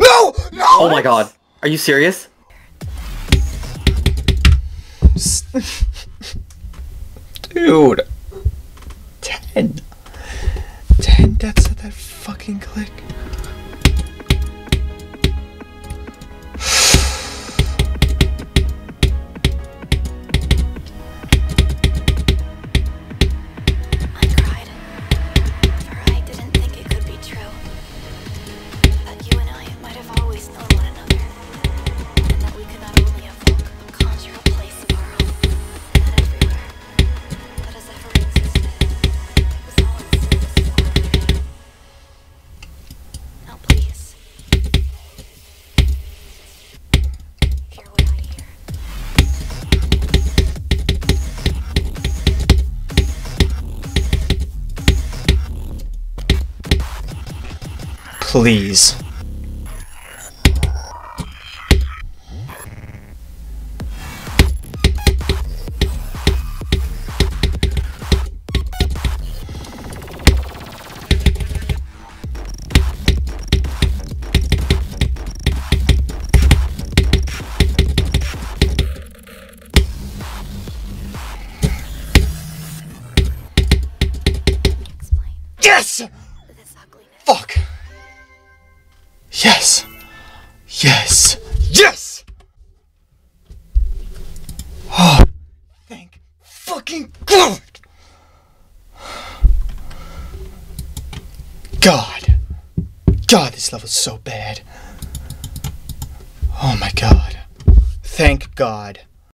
No! No! Oh my god. Are you serious? Dude. 10. 10 deaths at that fucking click. Now please. Hear what I hear. Please. Yes! Fuck. Yes. Yes. Yes! Oh, thank fucking God! God. God, this level's so bad. Oh my god. Thank God.